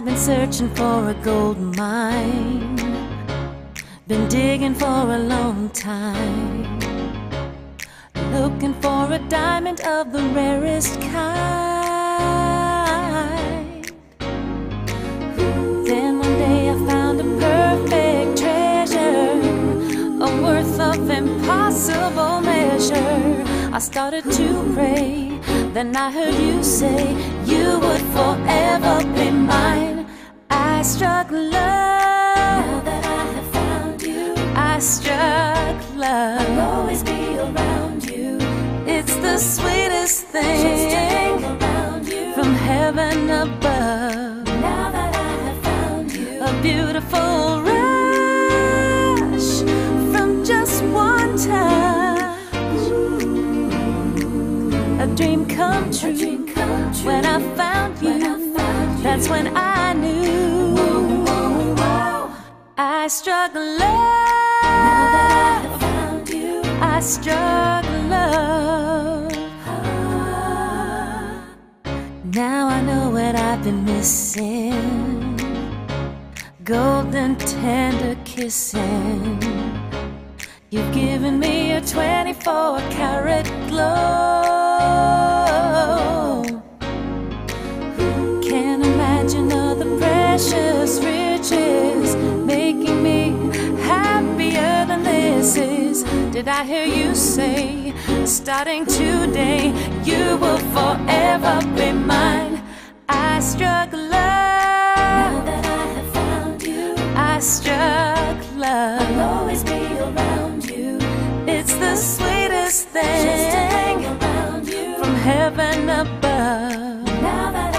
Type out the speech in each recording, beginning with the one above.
I've been searching for a gold mine. Been digging for a long time. Looking for a diamond of the rarest kind. Then one day I found a perfect treasure, a worth of impossible measure. I started to pray, then I heard you say forever be mine. I struck love. Now that I have found you, I struck love. I'll always be around you. It's the sweetest thing from heaven above. Now that I have found you, a beautiful A dream come true. When I found you, that's when I knew. I struck love. Now that I found you, I struck love. Now I know what I've been missing. Golden tender kissing. You've given me a 24 karat glow. Did I hear you say, starting today, you will forever be mine? I struck love. Now that I have found you, I struck love. I'll always be around you. It's the sweetest thing from heaven above. Now that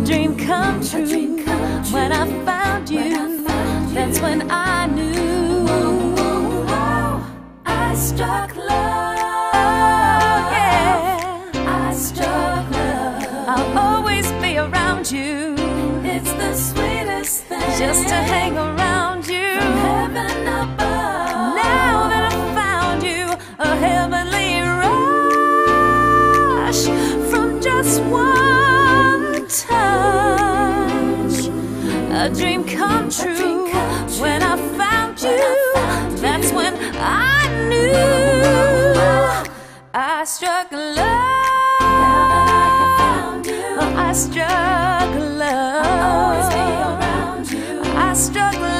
A dream come true. When I found you, that's when I knew. I struck love. Oh, yeah. I struck love. I'll always be around you. It's the sweetest thing. Just to hang around A dream come true. When I found you, that's when I knew I struck love. Oh, I struck love. I struck